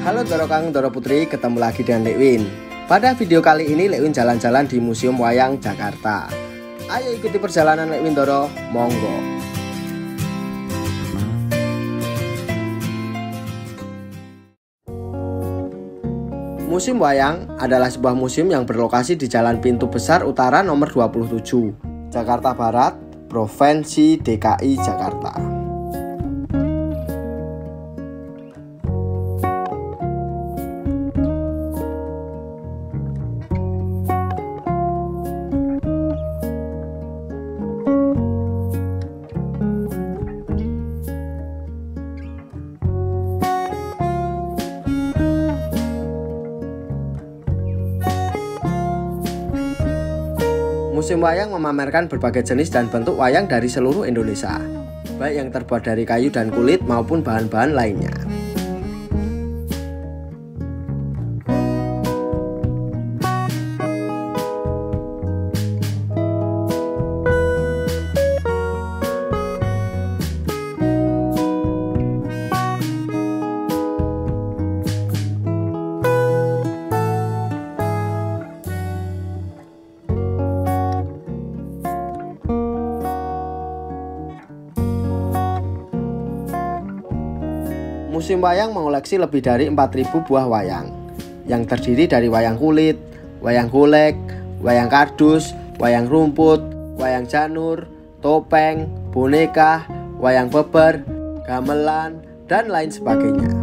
Halo Doro Kang Doro Putri, ketemu lagi dengan Lekwin. Pada video kali ini Lekwin jalan-jalan di Museum Wayang Jakarta. Ayo ikuti perjalanan Lekwin Doro, monggo. Museum Wayang adalah sebuah museum yang berlokasi di Jalan Pintu Besar Utara nomor 27, Jakarta Barat, Provinsi DKI Jakarta. Museum Wayang memamerkan berbagai jenis dan bentuk wayang dari seluruh Indonesia, baik yang terbuat dari kayu dan kulit maupun bahan-bahan lainnya. Museum Wayang mengoleksi lebih dari 4000 buah wayang yang terdiri dari wayang kulit, wayang golek, wayang kardus, wayang rumput, wayang janur, topeng, boneka, wayang beber, gamelan, dan lain sebagainya.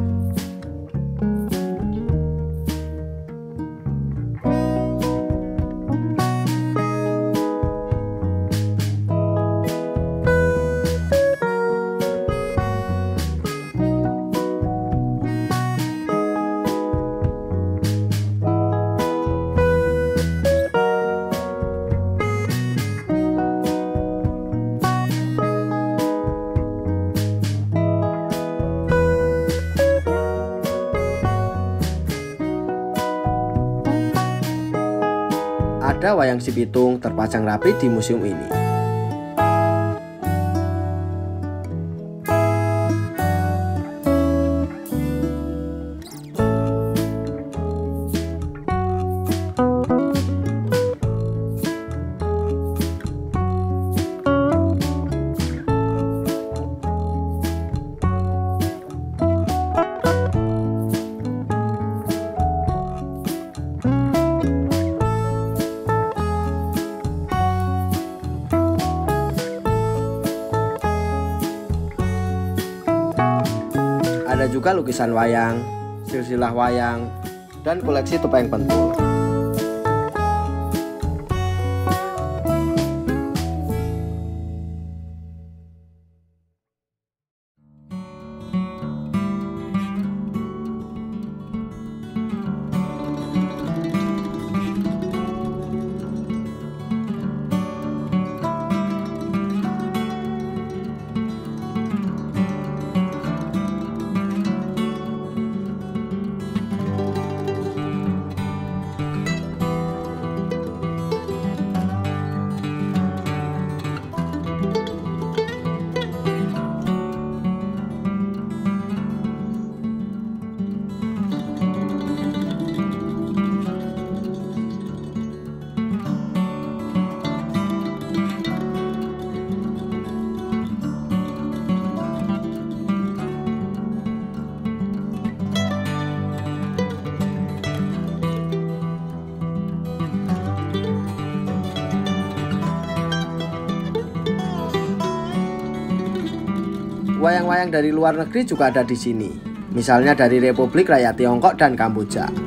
Wayang si pitung terpajang rapi di museum ini. Juga lukisan wayang, silsilah wayang, dan koleksi topeng pentul. Wayang-wayang dari luar negeri juga ada di sini, misalnya dari Republik Rakyat Tiongkok dan Kamboja.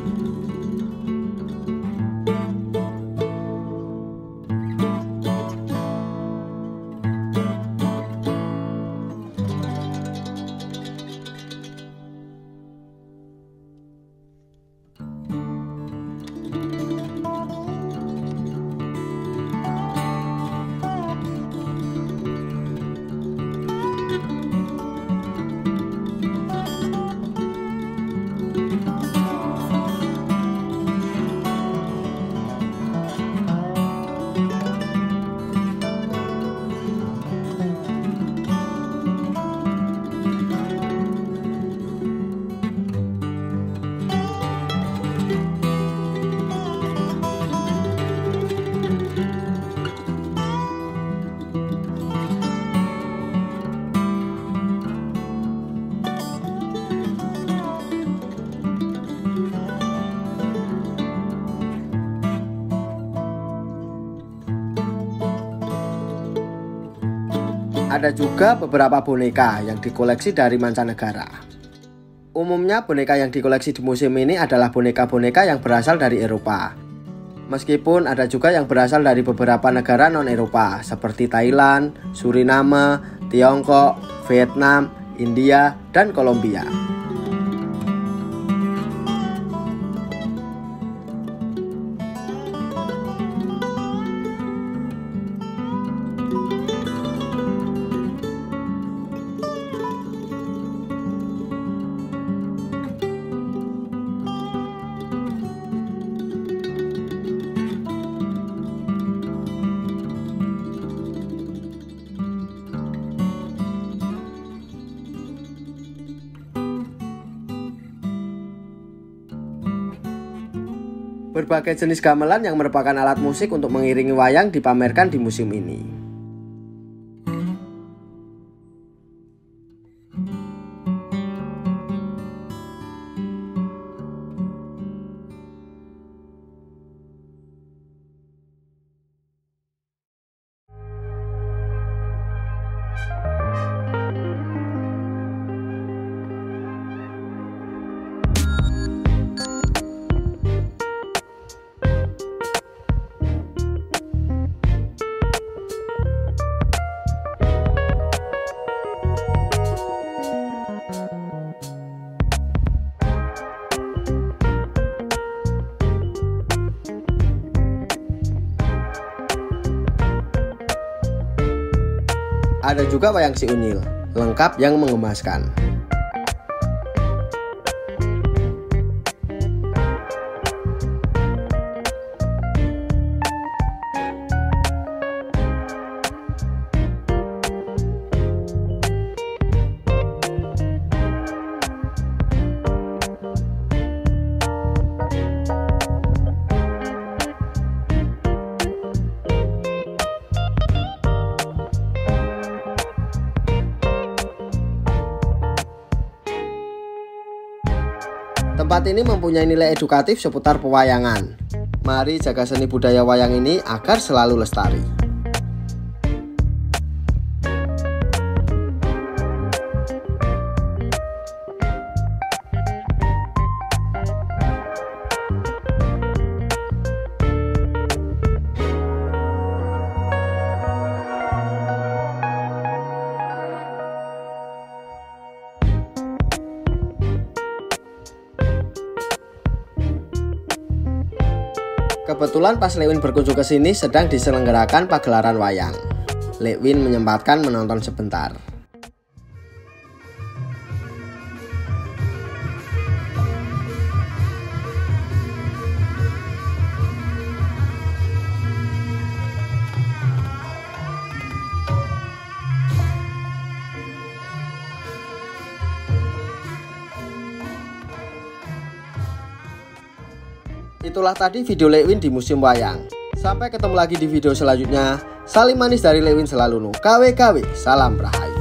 Ada juga beberapa boneka yang dikoleksi dari mancanegara. Umumnya boneka yang dikoleksi di museum ini adalah boneka-boneka yang berasal dari Eropa. Meskipun ada juga yang berasal dari beberapa negara non-Eropa seperti Thailand, Suriname, Tiongkok, Vietnam, India, dan Kolombia. Berbagai jenis gamelan yang merupakan alat musik untuk mengiringi wayang dipamerkan di museum ini. Ada juga wayang si unyil, lengkap yang mengemaskan. Tempat ini mempunyai nilai edukatif seputar pewayangan. Mari jaga seni budaya wayang ini agar selalu lestari. Kebetulan pas Lewin berkunjung ke sini sedang diselenggarakan pagelaran wayang. Lewin menyempatkan menonton sebentar. Itulah tadi video Lewin di Museum Wayang. Sampai ketemu lagi di video selanjutnya. Salim manis dari Lewin selalu nu. KW KW, salam rahayu.